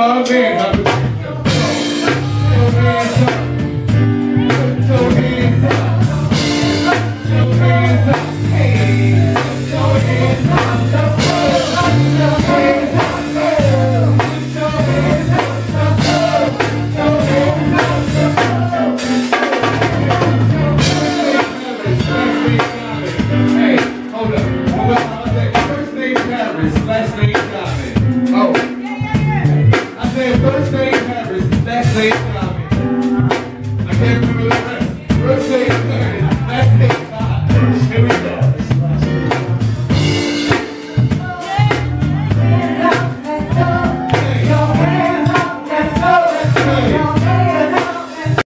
we go.